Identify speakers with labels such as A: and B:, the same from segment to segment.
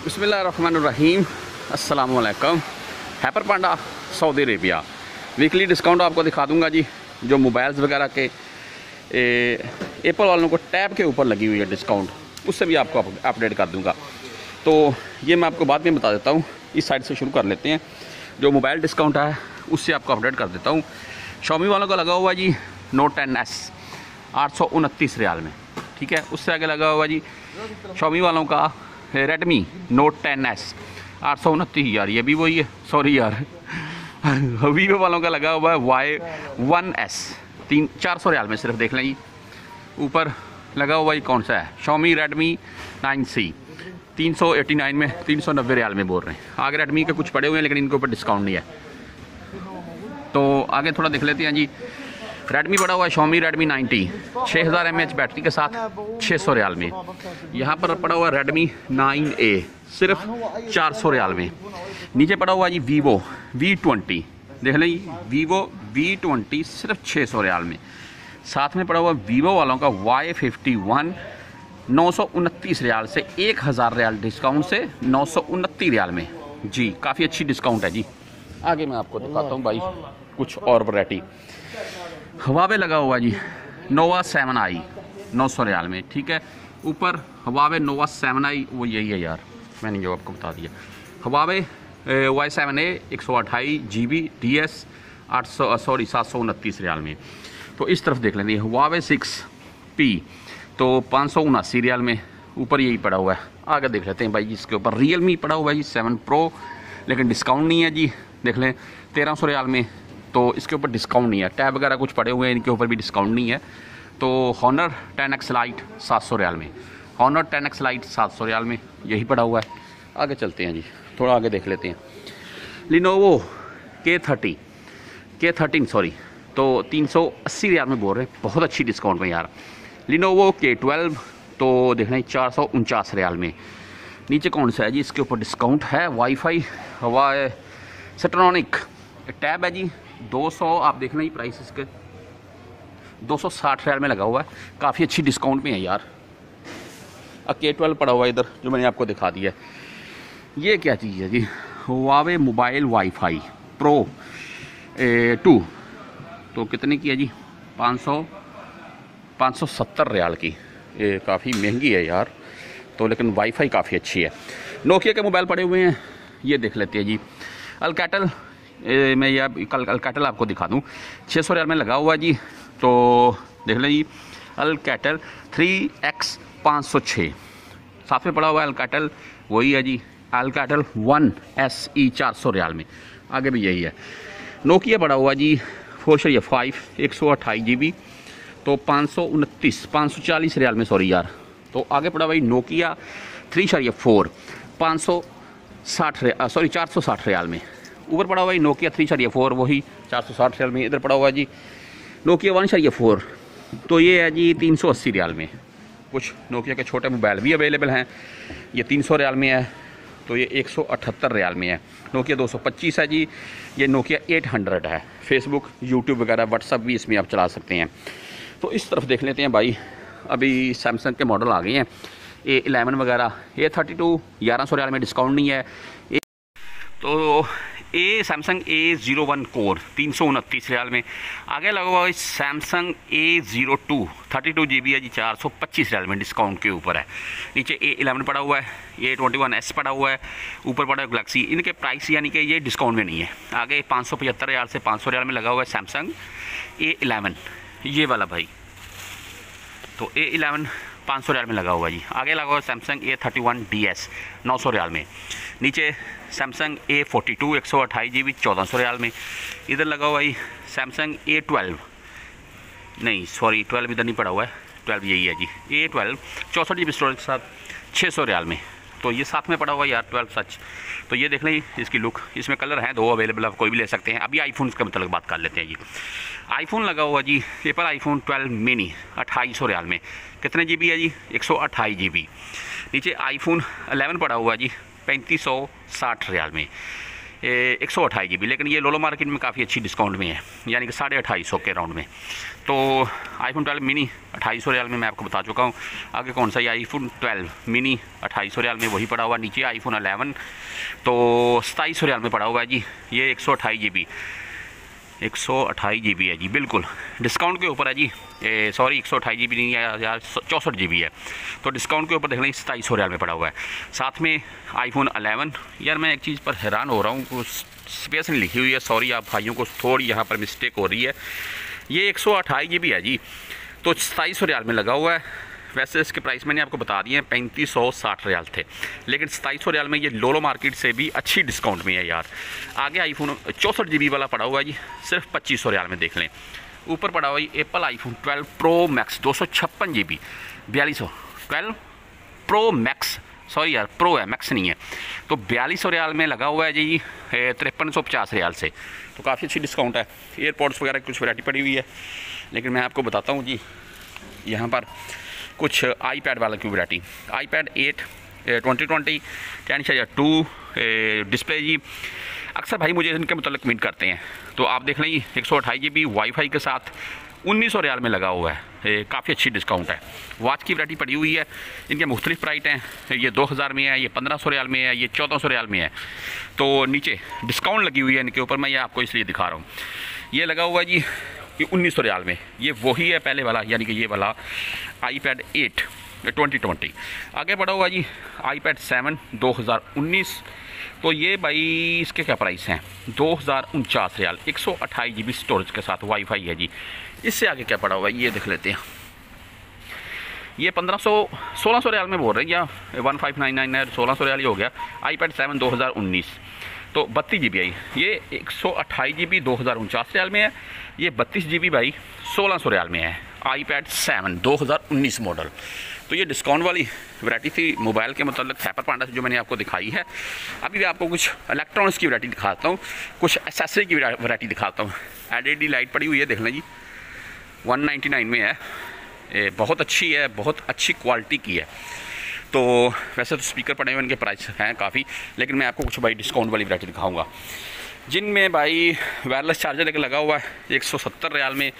A: बसमीम असलकम Hyper Panda, Saudi Arabia. Weekly discount आपको दिखा दूँगा जी, जो मोबाइल्स वगैरह के एप्पल वालों को टैब के ऊपर लगी हुई है डिस्काउंट उससे भी आपको अपडेट कर दूँगा। तो ये मैं आपको बाद में बता देता हूँ, इस साइड से शुरू कर लेते हैं। जो मोबाइल डिस्काउंट है, उससे आपको अपडेट कर देता हूँ। शॉमी वालों का लगा हुआ जी नोट टेन एस आठ सौ उनतीस रियाल में। ठीक है, उससे आगे लगा हुआ जी शॉमी वालों का रेडमी नोट टेन एस आठ सौ उनतीस यार, ये भी वही है। सॉरी यार। वीवो वालों का लगा हुआ है वाई वन एस तीन, चार सौ रियाल में सिर्फ़ देख लें जी ऊपर लगा हुआ ये कौन सा है? शॉमी रेडमी नाइन सी तीन सौ एटी नाइन में, तीन सौ नब्बे रियाल में बोल रहे हैं। आगे रेडमी के कुछ पड़े हुए हैं, लेकिन इनके ऊपर डिस्काउंट नहीं है। तो आगे थोड़ा देख लेते हैं जी। रेडमी पड़ा हुआ है शॉमी रेडमी 90 छः हज़ार एम एच बैटरी के साथ छः सौ रियाल में। यहाँ पर पड़ा हुआ रेडमी 9A सिर्फ़ चार सौ रियाल में। नीचे पड़ा हुआ जी वीवो वी ट्वेंटी देख लें वीवो वी ट्वेंटी सिर्फ़ छः सौ रियाल में। साथ में पड़ा हुआ वीवो वालों का वाई फिफ्टी वन नौ सौ उनतीस रियाल से एक हज़ार रियाल डिस्काउंट से नौ सौ उनतीस रियाल में। जी, काफ़ी अच्छी डिस्काउंट है जी। आगे मैं आपको दिखाता हूँ भाई, कुछ और वैरायटी हवावे लगा हुआ जी। नोवा सेवन आई, नौ सौ रियाल में ठीक है? ऊपर हवावे नोवा सेवन आई, वो यही है यार। मैंने जो आपको बता दिया। हवावे वाई सेवन ए, एक सौ अट्ठाई जी बी डी एस आठ सौ सॉरी, सात सौ उनतीस रियाल में तो इस तरफ़ देख लेंगे हवावे सिक्स, पी तो पाँच सौ उनासी रियाल में ऊपर यही पड़ा हुआ है। आगे देख लेते हैं भाई इसके ऊपर रियल मी पड़ा हुआ है जी, सेवन प्रो, लेकिन डिस्काउंट नहीं है जी। देख लें, तेरह सौ रियाल में तो इसके ऊपर डिस्काउंट नहीं है। टैब वगैरह कुछ पड़े हुए हैं, इनके ऊपर भी डिस्काउंट नहीं है। तो हॉनर टेन एक्स लाइट सात सौ रियाल में। हॉनर टेन एक्स लाइट सात सौ रियाल में यही पड़ा हुआ है। आगे चलते हैं जी। थोड़ा आगे देख लेते हैं। लिनोवो के थर्टी के थर्टीन सॉरी तो तीन सौ अस्सी रियाल में बोल रहे हैं। बहुत अच्छी डिस्काउंट में यार। लिनोवो के ट्वेल्व तो देख रहे हैं चार सौ उनचास रियाल में। नीचे कौन सा है जी? इसके ऊपर डिस्काउंट है। वाईफाई हवा सेट्रॉनिक टैब है जी। 200 आप देख लें प्राइस इसके। 260 रियाल में लगा हुआ है। काफ़ी अच्छी डिस्काउंट में है यार। के ट्वेल्व पड़ा हुआ है इधर जो मैंने आपको दिखा दिया है। ये क्या चीज़ है जी? Huawei mobile wifi pro A, two तो कितने की है जी? 500 570 रियाल की। ये काफ़ी महँगी है यार। तो लेकिन वाईफाई काफ़ी अच्छी है। नोकिया के मोबाइल पड़े हुए हैं। ये देख लेते हैं जी। अलकैटल मैं ये कल अल कैटल आपको दिखा दूँ। छः सौ रियाल में लगा हुआ जी। तो देख लें जी, अल कैटल थ्री एक्स पाँच सौ छः साथ में पड़ा हुआ अल कैटल, वही है जी, Alcatel one S E चार सौ रियाल में। आगे भी यही है। नोकिया पड़ा हुआ जी, फोर शरिया फाइव, एक सौ अट्ठाईस जी बी तो पाँच सौ उनतीस, पाँच सौ चालीस रियाल में, सॉरी यार। तो आगे पड़ा भाई नोकिया थ्री शरिया फोर, पाँच सौ साठ सॉरी, चार सौ साठ रियाल में। ऊपर पड़ा हुआ है नोकिया थ्री शरिया फोर वही चार सौ साठ रियाल में इधर पड़ा हुआ है जी। नोकिया वन शरिया फोर तो ये है जी तीन सौ अस्सी रियाल में। कुछ नोकिया के छोटे मोबाइल भी अवेलेबल हैं, ये तीन सौ रियाल में है तो ये एक सौ अठहत्तर रियाल में है। नोकिया दो सौ पच्चीस है जी, ये नोकिया एट हंड्रेड है। फेसबुक यूट्यूब वगैरह व्हाट्सअप भी इसमें आप चला सकते हैं। तो इस तरफ़ देख लेते हैं भाई, अभी सैमसंग के मॉडल आ गए हैं। ए एलेवन वगैरह ए थर्टी टू ग्यारह सौ रियाल में डिस्काउंट नहीं है। ए तो A Samsung A zero one core तीन सौ उनतीस रियाल में। आगे लगा हुआ है Samsung A zero two thirty two G B है जी चार सौ पच्चीस रियाल में डिस्काउंट के ऊपर है। नीचे ए एलेवन पड़ा हुआ है ए ट्वेंटी वन एस पड़ा हुआ है, ऊपर पड़ा है गलेक्सी इनके प्राइस यानी कि ये डिस्काउंट में नहीं है। आगे पाँच सौ पचहत्तर रियाल से पाँच सौ रियाल में लगा हुआ है सैमसंग ए एलेवन ये वाला भाई। तो ए एलेवन पाँच सौ रियाल में लगा हुआ है जी। आगे लगा हुआ Samsung A thirty one D S नौ सौ रियाल में। नीचे सैमसंग ए फोर्टी टू एक सौ अट्ठाईस जी बी चौदह सौ रियाल में। इधर लगा हुआ जी सैमसंग ए ट्वेल्व नहीं सॉरी ट्वेल्व इधर नहीं पड़ा हुआ है। ट्वेल्व यही है जी। ए ट्वेल्व चौंसठ जी बी स्टोरेज के साथ छः सौ रियाल में। तो ये साथ में पड़ा हुआ यार ट्वेल्व सच। तो ये देख लें इसकी लुक इसमें कलर हैं, दो अवेलेबल आप कोई भी ले सकते हैं। अभी आईफोन का मतलब बात कर लेते हैं जी। आईफोन लगा हुआ जी, ये पर आईफोन ट्वेल्व मिनी अट्ठाईस सौ रियाल में। कितने जी बी है जी? एक सौ अट्ठाईस जी नीचे आईफोन अलेवन पड़ा हुआ जी, पैंतीस सौ साठ रियाल में। एक सौ अट्ठाईस जी बी लेकिन ये लोलो मार्केट में काफ़ी अच्छी डिस्काउंट में है, यानी कि साढ़े अठाई सौ के राउंड में। तो आईफोन ट्वेल्व मिनी अठाई सौ रियाल में मैं आपको बता चुका हूँ, आगे कौन सा ये आईफोन ट्वेल्व मिनी अठाई सौ रियाल में वही पड़ा हुआ, नीचे आईफोन अलेवन तो सताईस सौ रियाल में पड़ा हुआ है जी, ये एक सौ अठाई जी बी एक सौ अट्ठाईस जी बी है जी, बिल्कुल। डिस्काउंट के ऊपर है जी। सॉरी, एक सौ अट्ठाईस जी बी नहीं है यार चौंसठ जी बी है। तो डिस्काउंट के ऊपर देख लें सताईस सौ रियाल में पड़ा हुआ है। साथ में आईफोन अलेवन यार, मैं एक चीज़ पर हैरान हो रहा हूँ स्पेस नहीं लिखी हुई है। सॉरी आप भाइयों को थोड़ी यहाँ पर मिस्टेक हो रही है। ये एक सौ अट्ठाईस जी बी है जी। तो सताईस सौ रियाल में लगा हुआ है। वैसे इसके प्राइस मैंने आपको बता दिए हैं, पैंतीस सौ साठ रियाल थे। लेकिन सताईस सौ रियाल में ये लोलो मार्केट से भी अच्छी डिस्काउंट में है यार। आगे आईफोन चौंसठ जी वाला पड़ा हुआ है जी, सिर्फ़ पच्चीस सौ रियाल में देख लें। ऊपर पड़ा हुआ है Apple iPhone twelve pro max दो सौ छप्पन जी बी बयालीस सौ ट्वेल्व प्रो मैक्स सॉरी यार प्रो है मैक्स नहीं है। तो बयालीस सौ रियाल में लगा हुआ है जी तिरपन सौ पचास रियाल से। तो काफ़ी अच्छी डिस्काउंट है। एयरपोर्ट्स वगैरह कुछ वैरायटी पड़ी हुई है। लेकिन मैं आपको बताता हूँ जी, यहाँ पर कुछ आई पैड वाला की variety iPad eight twenty twenty ten शाया टू डिस्प्ले जी। अक्सर भाई मुझे इनके मतलब कमेंट करते हैं। तो आप देख लें, एक सौ अट्ठाईस जी बी वाईफाई के साथ उन्नीस सौ रियाल में लगा हुआ है। काफ़ी अच्छी डिस्काउंट है। वॉच की वरायटी पड़ी हुई है। इनके मुख्तलिफ़ प्राइट हैं। ये दो हज़ार में है, ये पंद्रह सौ रियाल में है, ये चौदह सौ रियाल में है। तो नीचे डिस्काउंट लगी हुई है इनके ऊपर। मैं ये आपको इसलिए दिखा रहा हूँ। ये लगा हुआ है जी ये उन्नीस सौ रियाल में। ये वही है पहले वाला, यानी कि ये वाला iPad eight twenty twenty आगे बढ़ा हुआ जी आई पैड सेवन दो हज़ार उन्नीस। तो ये भाई इसके क्या प्राइस हैं? दो हज़ार उनचास रियाल, एक सौ अट्ठाईस जी बी स्टोरेज के साथ वाईफाई है जी। इससे आगे क्या पड़ा हुआ है? ये देख लेते हैं। ये पंद्रह सौ, सोलह सौ रियाल में बोल रहे हैं, या वन फाइव नाइन नाइन सोलह सौ रियाल ही हो गया। आई पैड सेवन दो हज़ार उन्नीस। तो बत्तीस जी बी आई। ये एक सौ अट्ठाईस जी बी दो हज़ार उनचास रियाल में है। ये बत्तीस जी बी भाई सोलह सौ रियाल में है। आई पैड सेवन दो हज़ार उन्नीस मॉडल तो ये डिस्काउंट वाली वैरायटी थी। मोबाइल के मतलब हैपर पांडा से जो मैंने आपको दिखाई है। अभी भी आपको कुछ इलेक्ट्रॉनिक्स की वैरायटी दिखाता हूँ। कुछ एसेसरी की वैरायटी दिखाता हूँ। एल लाइट पड़ी हुई है, देख लें जी। वन नाइन्टी नाइन में है। ये बहुत अच्छी है, बहुत अच्छी क्वालिटी की है। तो वैसे तो स्पीकर पड़े हुए इनके प्राइस हैं काफ़ी, लेकिन मैं आपको कुछ भाई डिस्काउंट वाली वैरायटी दिखाऊँगा। जिनमें भाई वायरलेस चार्जर लेकर लगा हुआ है, एक सौ सत्तर रियाल में,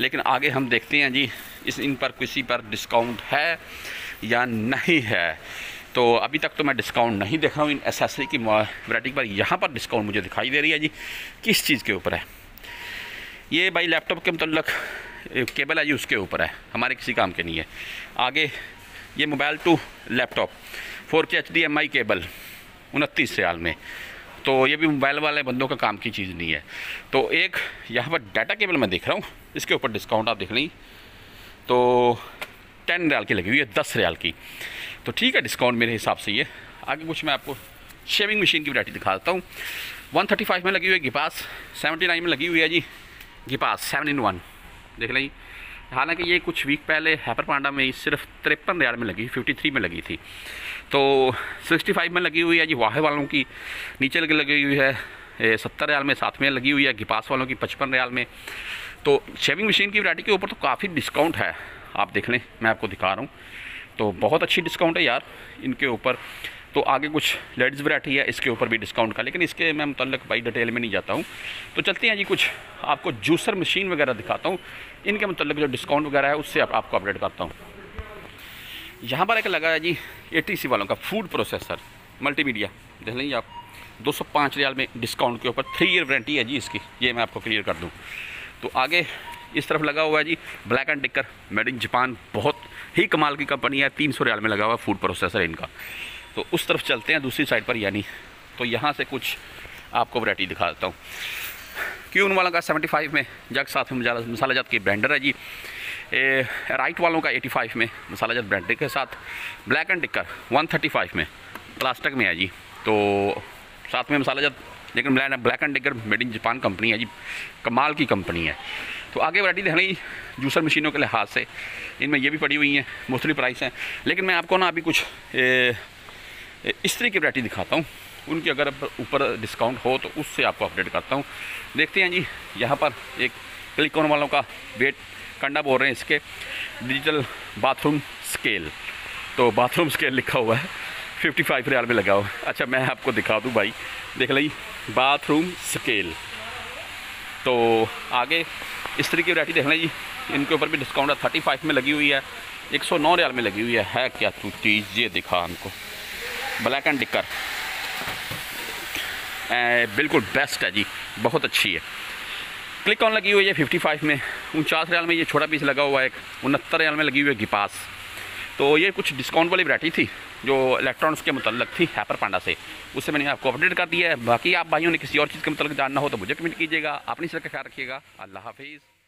A: लेकिन आगे हम देखते हैं जी, इस इन पर किसी पर डिस्काउंट है या नहीं है। तो अभी तक तो मैं डिस्काउंट नहीं देख रहा हूँ, इन एसेसरी की वैरायटी पर यहाँ पर डिस्काउंट मुझे दिखाई दे रही है जी, किस चीज़ के ऊपर है। ये भाई लैपटॉप के मतलब केबल है जी, उसके ऊपर है, हमारे किसी काम के नहीं है। आगे ये mobile to laptop, four K H D M I cable, उनतीस रियाल में। तो ये भी मोबाइल वाले बंदों का काम की चीज़ नहीं है। तो एक यहाँ पर डाटा केबल मैं देख रहा हूँ, इसके ऊपर डिस्काउंट आप देख लें। तो टेन रियाल की लगी हुई है, दस रियाल की। तो ठीक है, डिस्काउंट मेरे हिसाब से ये। आगे कुछ मैं आपको शेविंग मशीन की वरायटी दिखा देता हूँ। वन थर्टी फाइव में लगी हुई है, गिपास। सेवेंटी नाइन में लगी हुई है जी, गिपास, सेवन इन वन। देख लें। हालाँकि ये कुछ वीक पहले हैपर पांडा में सिर्फ़ तिरपन रियाल में लगी फिफ्टी थ्री में लगी थी। तो सिक्सटी फाइव में लगी हुई है जी, वाहे वालों की नीचे लगी हुई है सत्तर रियाल में साथ में लगी हुई है, गिपास वालों की पचपन रियाल में। तो शेविंग मशीन की वरायटी के ऊपर तो काफ़ी डिस्काउंट है, आप देख लें, मैं आपको दिखा रहा हूँ। तो बहुत अच्छी डिस्काउंट है यार, इनके ऊपर। तो आगे कुछ लेडीज़ वरायटी है इसके ऊपर भी डिस्काउंट का लेकिन इसके मैं मतलब भाई डिटेल में नहीं जाता हूँ। तो चलते हैं जी कुछ आपको जूसर मशीन वगैरह दिखाता हूँ। इनके मतलब जो डिस्काउंट वगैरह है उससे आप, आपको अपडेट करता हूँ। यहाँ पर एक लगा है जी ए वालों का फ़ूड प्रोसेसर मल्टीमीडिया देख लेंगे आप दो सौ पाँच रियाल में डिस्काउंट के ऊपर थ्री ईयर वारंटी है जी इसकी। ये मैं आपको क्लियर कर दूँ। तो आगे इस तरफ़ लगा हुआ है जी black and Decker made in Japan बहुत ही कमाल की कंपनी है तीन सौ रियाल में लगा हुआ फ़ूड प्रोसेसर इनका। तो उस तरफ़ चलते हैं दूसरी साइड पर यानी। तो यहाँ से कुछ आपको वरायटी दिखा देता हूँ। क्यून वालों का 75 में जग साथ में मसाला जात की ब्रांडर है जी। ए, राइट वालों का 85 में मसाला जात ब्रांडर के साथ। ब्लैक एंड टिक्कर 135 में। प्लास्टिक में है जी। तो साथ में मसाला जात लेकिन black and Decker made in Japan company है जी। कमाल की कंपनी है। तो आगे वरायटी देखना ही जूसर मशीनों के लिहाज से इनमें ये भी पड़ी हुई हैं मुख्तलि प्राइस हैं। लेकिन मैं आपको ना अभी कुछ इस्त्री की वरायटी दिखाता हूँ। उनकी अगर ऊपर डिस्काउंट हो तो उससे आपको अपडेट करता हूँ। देखते हैं जी, यहाँ पर एक क्लिकॉन वालों का वेट कंडा बोल रहे हैं इसके। डिजिटल बाथरूम स्केल तो बाथरूम स्केल लिखा हुआ है। फिफ्टी फाइव रियाल में लगा हो। अच्छा मैं आपको दिखा दूँ भाई। देख ली बाथरूम स्केल तो आगे इस की वरायटी देख लें जी इनके ऊपर भी डिस्काउंट है। थर्टी फाइव में लगी हुई है। एक सौ नौ रियाल में लगी हुई है। है क्या तू चीज़? ये दिखा हमको। Black and Decker. बिल्कुल बेस्ट है जी, बहुत अच्छी है। क्लिक ऑन लगी हुई है फिफ्टी फाइव में, उनचास रियाल में ये छोटा पीस लगा हुआ है एक उनहत्तर रियाल में लगी हुई है गिपास। तो ये कुछ डिस्काउंट वाली वैरायटी थी, जो इलेक्ट्रॉनिक्स के मतलब थी हैपर पांडा से। उससे मैंने आपको अपडेट कर दिया है। बाकी आप भाइयों ने किसी और चीज़ के मतलब जानना हो तो मुझे कमेंट कीजिएगा, अपनी सर का ख्याल रखिएगा। अल्लाह हाफिज़।